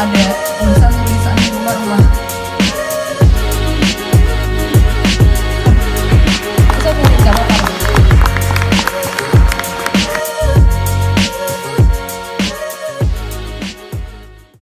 Andrea,